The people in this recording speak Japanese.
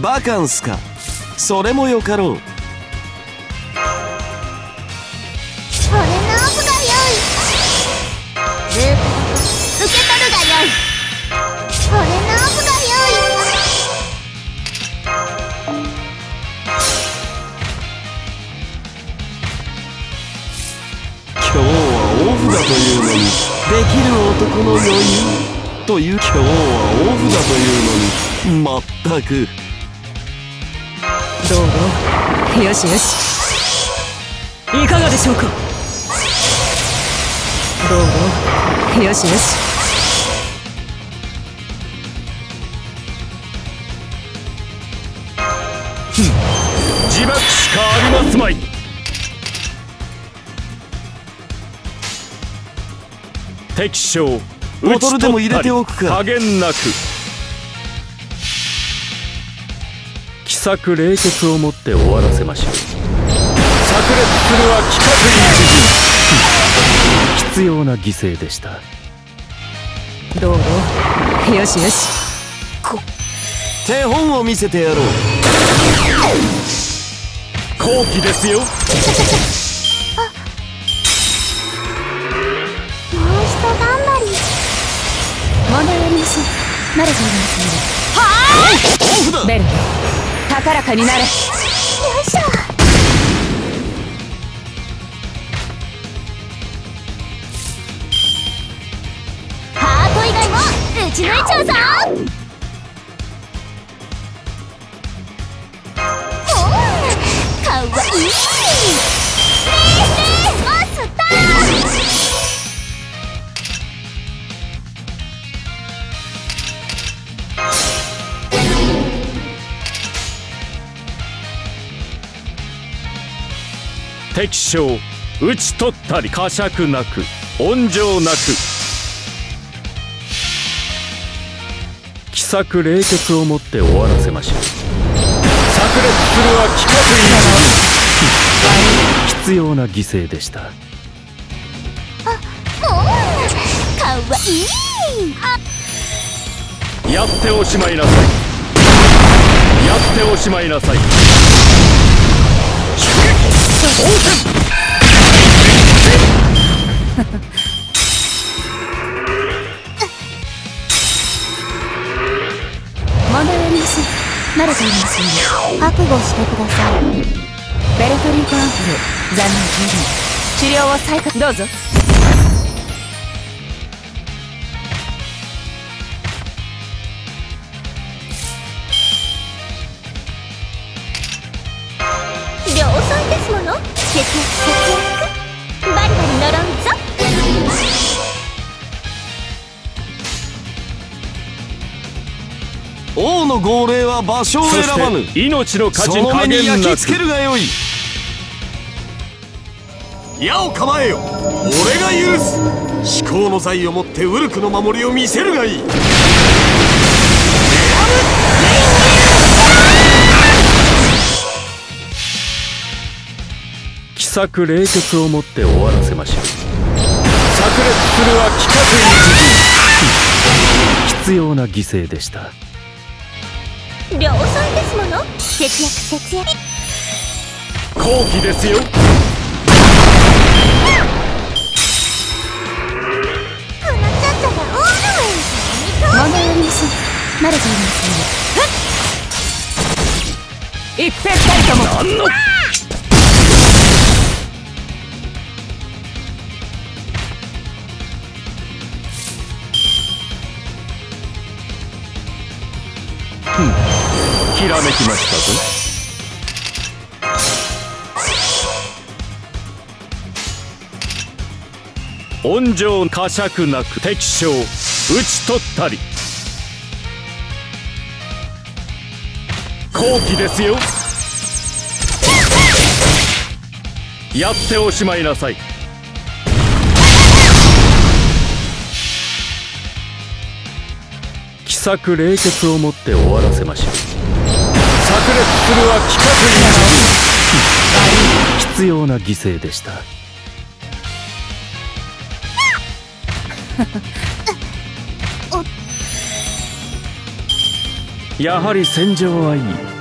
バカンスか。それもよかろう。俺のオフがよい。ループ受け取るがよい。俺のオフがよい。今日はオフだというのにできる男の余裕という。今日はオフだというのにまったく。どうどうよしよし。いかがでしょうか？どうどうよしよし。自爆しかありますまい。敵将ボトルでも入れておくか。加減なく策冷血をもって終わらせましょう。炸裂するは規格に必要な犠牲でした。どうどうよしよし。手本を見せてやろう。好機ですよ。もう一頑張り。問題ありません慣れておりますオフだ！のでベル高らかになれ。よいしょ。ハート以外も打ち抜いちゃうぞ。おーかわいい。敵将討ち取ったり呵責なく温情なく。奇策冷血をもって終わらせましょう。炸裂するは規格に必要な犠牲でした。ーおーかわいい。あ。やっておしまいなさい。やっておしまいなさい問題ありません慣れていますので覚悟してください。ベルトリートアンフル。残念。十分治療を再開。どうぞ。もの？節約節約？バリバリ呪うぞ。王の号令は場所をそ選ばぬ。命の価そ値加の目に焼き付けるがよい。矢を構えよ。俺が許す。至高の財をもってウルクの守りを見せるがいい策冷血をもって終わらせましょう。炸裂するは規格に必要な犠牲でした。量産ですもの？節約節約。好機ですよ。くなっちゃったらオールウェイズ問題ありません。慣れておりますので一平たりともふん。ひらめきましたぞ。温情呵責なく敵将討ち取ったり。好機ですよ。やっておしまいなさい。策冷血をもって終わらせましょう。炸裂するは規格に必要な犠牲でした。やはり戦場はいい